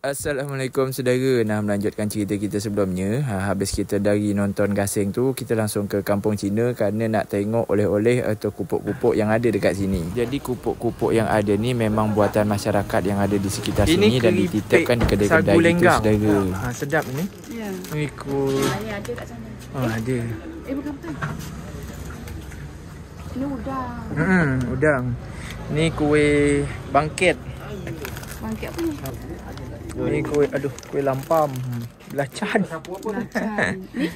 Assalamualaikum saudara Nak melanjutkan cerita kita sebelumnya ha, Habis kita dari nonton gasing tu Kita langsung ke kampung Cina Kerana nak tengok oleh-oleh Atau kupuk-kupuk yang ada dekat sini Jadi kupuk-kupuk yang ada ni Memang buatan masyarakat yang ada di sekitar Ini sini Dan dititipkan di kedai-kedai itu lenggang. saudara Ha, sedap ni. Ya. Ikut. Ayah ada kat sana. Oh, ada. Eh bukan bukan. Ini udang. Hmm, udang. Ni kuih bangkit. Bangkit apa ni? Ni kuih aduh, kuih lampam. Hmm, Belacan. Belacan. ni?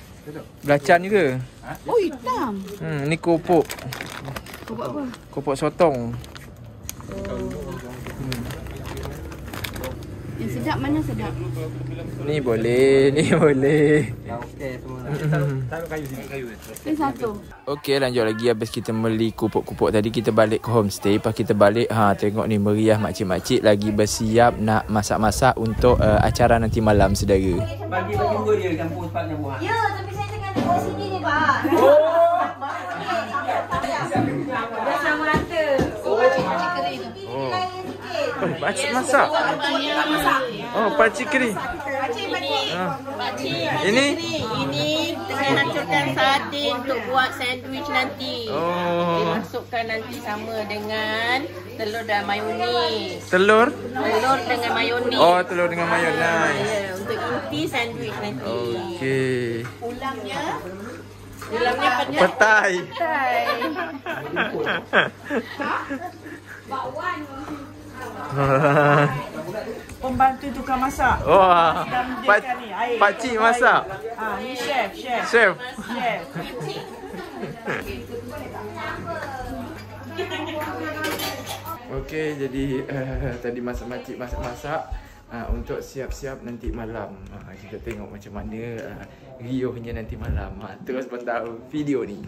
Belacan juga. Oh hitam. Hmm, ni kopok. Buat apa? Kopok sotong. Yang sedap mana sedap? Ni boleh, ni boleh. Ini satu. Okey lanjut lagi Habis kita beli kupuk-kupuk tadi Kita balik ke homestay Lepas kita balik ha, Tengok ni meriah makcik-makcik Lagi bersiap nak masak-masak Untuk uh, acara nanti malam saudara Bagi-bagi dua dia campur sepatnya buah. Ya, tapi saya tengah tengok sini ni, Pak. Dah Oh, pakcik masak. Oh, pakcik kering. Pakcik, pakcik. Ha. Pakcik, Ini? ini tengah hancurkan sardin untuk buat sandwich nanti. Oh. Dimasukkan nanti sama dengan telur dan mayonis. Telur? Telur dengan mayonis. Oh, telur dengan mayonnaise. Ya, untuk inti sandwich nanti. Okey. Ulangnya Ulangnya pedas. Petai. Pembantu tukang masak. Wah. Sedang Pak ni air. masak. Ah, ni chef, chef. Chef. Chef. Okey, jadi uh, tadi masak makcik masak-masak uh, untuk siap-siap nanti malam. Uh, kita tengok macam mana uh, riuhnya nanti malam. Uh, terus pantau video ni.